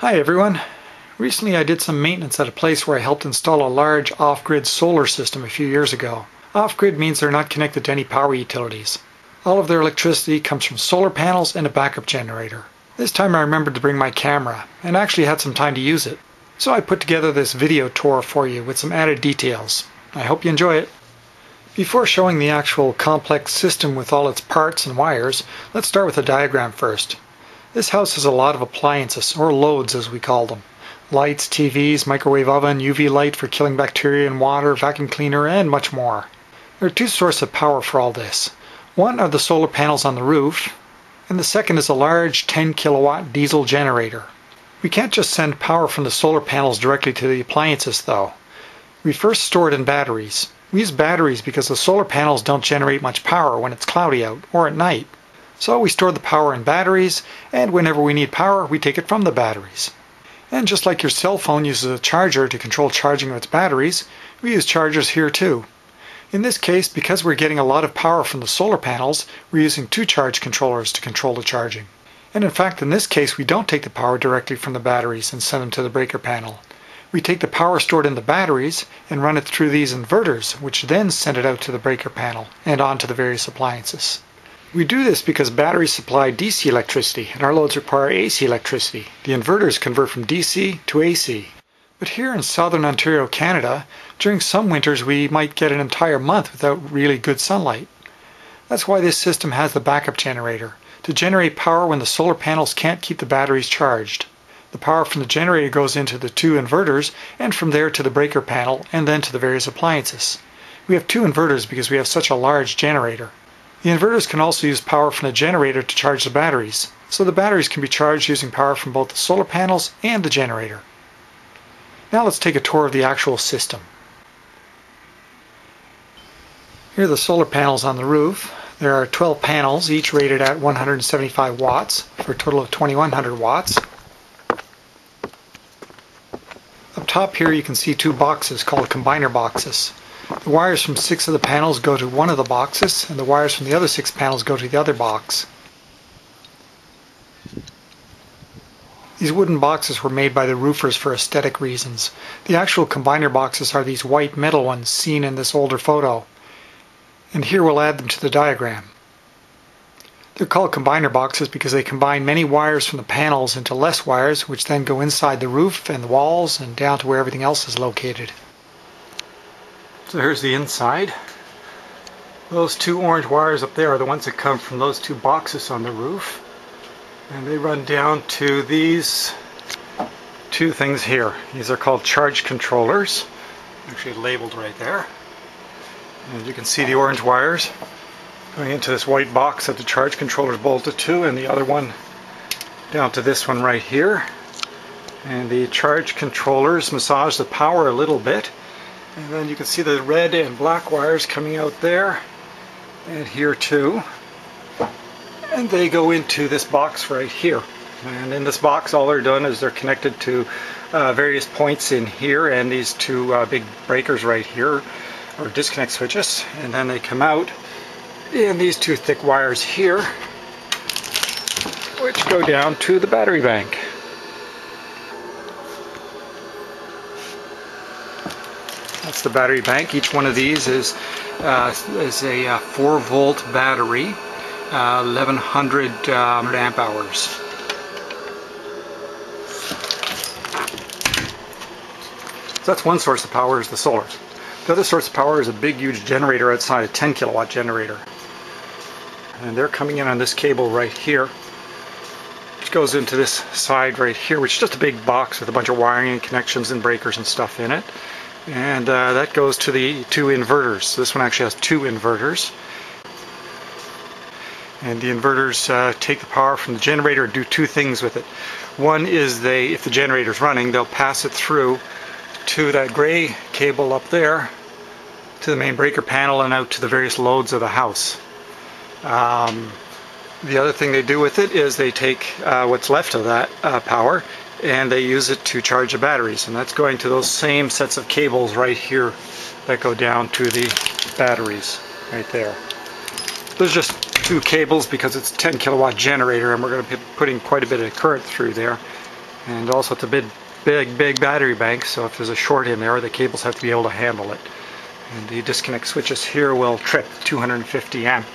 Hi everyone. Recently I did some maintenance at a place where I helped install a large off-grid solar system a few years ago. Off-grid means they're not connected to any power utilities. All of their electricity comes from solar panels and a backup generator. This time I remembered to bring my camera and actually had some time to use it. So I put together this video tour for you with some added details. I hope you enjoy it. Before showing the actual complex system with all its parts and wires, let's start with a diagram first. This house has a lot of appliances, or loads as we call them. Lights, TVs, microwave oven, UV light for killing bacteria in water, vacuum cleaner, and much more. There are two sources of power for all this. One are the solar panels on the roof, and the second is a large 10 kilowatt diesel generator. We can't just send power from the solar panels directly to the appliances though. We first store it in batteries. We use batteries because the solar panels don't generate much power when it's cloudy out or at night. So we store the power in batteries, and whenever we need power, we take it from the batteries. And just like your cell phone uses a charger to control charging of its batteries, we use chargers here too. In this case, because we're getting a lot of power from the solar panels, we're using two charge controllers to control the charging. And in fact, in this case, we don't take the power directly from the batteries and send them to the breaker panel. We take the power stored in the batteries and run it through these inverters, which then send it out to the breaker panel and on to the various appliances. We do this because batteries supply DC electricity and our loads require AC electricity. The inverters convert from DC to AC. But here in southern Ontario, Canada, during some winters we might get an entire month without really good sunlight. That's why this system has the backup generator, to generate power when the solar panels can't keep the batteries charged. The power from the generator goes into the two inverters and from there to the breaker panel and then to the various appliances. We have two inverters because we have such a large generator. The inverters can also use power from the generator to charge the batteries, so the batteries can be charged using power from both the solar panels and the generator. Now let's take a tour of the actual system. Here are the solar panels on the roof. There are 12 panels, each rated at 175 watts, for a total of 2100 watts. Up top here you can see two boxes called combiner boxes. The wires from six of the panels go to one of the boxes, and the wires from the other six panels go to the other box. These wooden boxes were made by the roofers for aesthetic reasons. The actual combiner boxes are these white metal ones seen in this older photo. And here we'll add them to the diagram. They're called combiner boxes because they combine many wires from the panels into less wires which then go inside the roof and the walls and down to where everything else is located. So here's the inside. Those two orange wires up there are the ones that come from those two boxes on the roof. And they run down to these two things here. These are called charge controllers. Actually labeled right there. And you can see the orange wires going into this white box that the charge controller is bolted to and the other one down to this one right here. And the charge controllers massage the power a little bit and then you can see the red and black wires coming out there and here too. And they go into this box right here. And in this box all they're done is they're connected to uh, various points in here and these two uh, big breakers right here or disconnect switches and then they come out in these two thick wires here which go down to the battery bank. That's the battery bank. Each one of these is uh, is a uh, 4 volt battery, uh, 1100 um, amp hours. So that's one source of power is the solar. The other source of power is a big huge generator outside, a 10 kilowatt generator. And they're coming in on this cable right here which goes into this side right here, which is just a big box with a bunch of wiring and connections and breakers and stuff in it and uh, that goes to the two inverters. This one actually has two inverters. And the inverters uh, take the power from the generator and do two things with it. One is they, if the generator is running, they'll pass it through to that gray cable up there to the main breaker panel and out to the various loads of the house. Um, the other thing they do with it is they take uh, what's left of that uh, power and they use it to charge the batteries and that's going to those same sets of cables right here that go down to the batteries right there. There's just two cables because it's a 10 kilowatt generator and we're going to be putting quite a bit of current through there And also it's a big, big, big battery bank, so if there's a short in there, the cables have to be able to handle it. And the disconnect switches here will trip 250 amp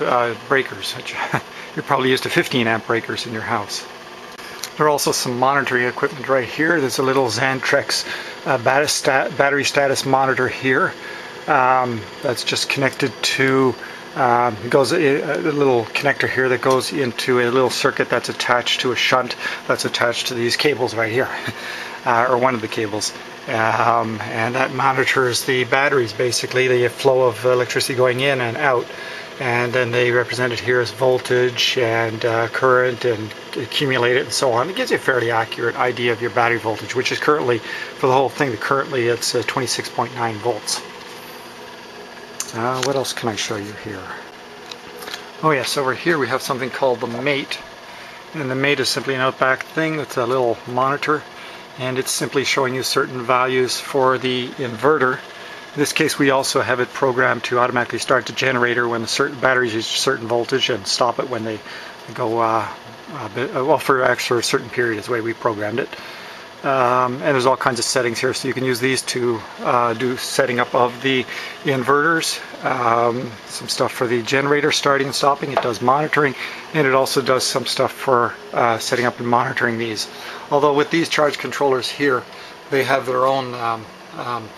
uh, breakers. You're probably used to 15 amp breakers in your house. There are also some monitoring equipment right here. There's a little Xantrex uh, battery status monitor here. Um, that's just connected to um, it goes a, a, little connector here that goes into a little circuit that's attached to a shunt that's attached to these cables right here, uh, or one of the cables. Um, and that monitors the batteries basically, the flow of electricity going in and out. And then they represent it here as voltage and uh, current and accumulate it and so on. It gives you a fairly accurate idea of your battery voltage, which is currently, for the whole thing, currently it's uh, 26.9 volts. Uh, what else can I show you here? Oh yes, over here we have something called the mate. And the mate is simply an outback thing with a little monitor and it's simply showing you certain values for the inverter. In this case we also have it programmed to automatically start the generator when the certain batteries reach a certain voltage and stop it when they go uh, a bit, well for actually a certain period is the way we programmed it. Um, and there's all kinds of settings here. So you can use these to uh, do setting up of the inverters um, some stuff for the generator starting and stopping. It does monitoring and it also does some stuff for uh, setting up and monitoring these. Although with these charge controllers here they have their own um, um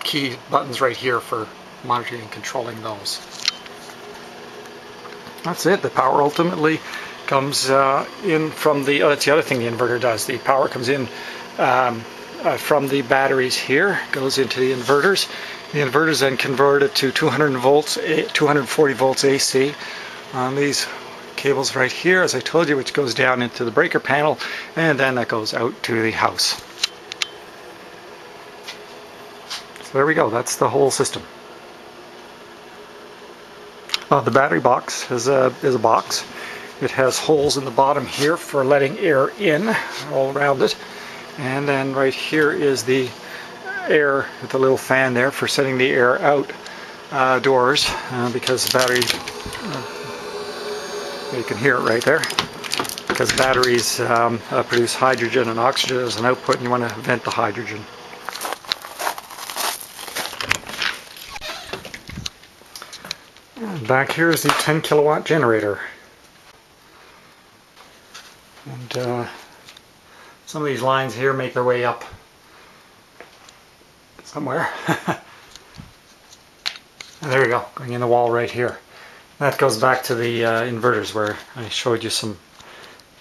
key buttons right here for monitoring and controlling those that's it the power ultimately comes uh, in from the, oh, that's the other thing the inverter does. The power comes in um, uh, from the batteries here, goes into the inverters. The inverters then convert it to 200 volts, 240 volts AC on these cables right here, as I told you, which goes down into the breaker panel, and then that goes out to the house. So there we go, that's the whole system. Uh, the battery box is a, is a box. It has holes in the bottom here for letting air in all around it. And then right here is the air with the little fan there for setting the air out uh, doors uh, because the battery, uh, you can hear it right there, because batteries um, uh, produce hydrogen and oxygen as an output and you want to vent the hydrogen. Back here is the 10 kilowatt generator. And uh, some of these lines here make their way up somewhere. there we go, going in the wall right here. That goes back to the uh, inverters where I showed you some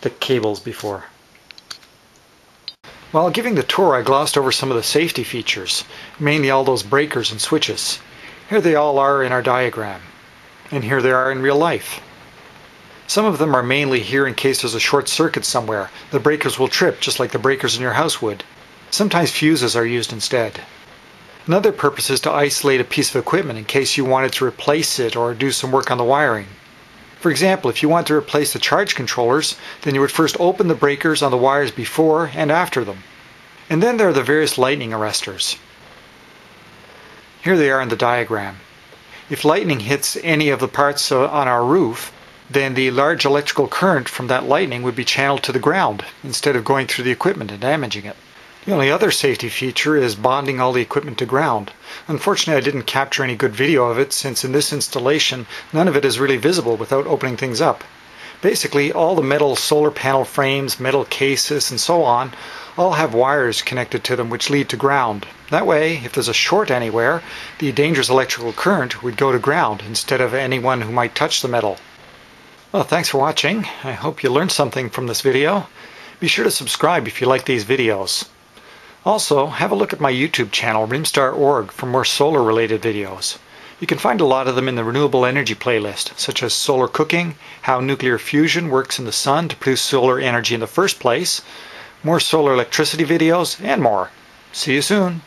thick cables before. While giving the tour I glossed over some of the safety features, mainly all those breakers and switches. Here they all are in our diagram, and here they are in real life. Some of them are mainly here in case there's a short circuit somewhere. The breakers will trip just like the breakers in your house would. Sometimes fuses are used instead. Another purpose is to isolate a piece of equipment in case you wanted to replace it or do some work on the wiring. For example, if you want to replace the charge controllers, then you would first open the breakers on the wires before and after them. And then there are the various lightning arresters. Here they are in the diagram. If lightning hits any of the parts uh, on our roof, then the large electrical current from that lightning would be channeled to the ground instead of going through the equipment and damaging it. The only other safety feature is bonding all the equipment to ground. Unfortunately, I didn't capture any good video of it since in this installation none of it is really visible without opening things up. Basically, all the metal solar panel frames, metal cases, and so on all have wires connected to them which lead to ground. That way, if there's a short anywhere, the dangerous electrical current would go to ground instead of anyone who might touch the metal. Well, thanks for watching. I hope you learned something from this video. Be sure to subscribe if you like these videos. Also, have a look at my YouTube channel, Rimstar.org, for more solar related videos. You can find a lot of them in the renewable energy playlist, such as solar cooking, how nuclear fusion works in the sun to produce solar energy in the first place, more solar electricity videos, and more. See you soon.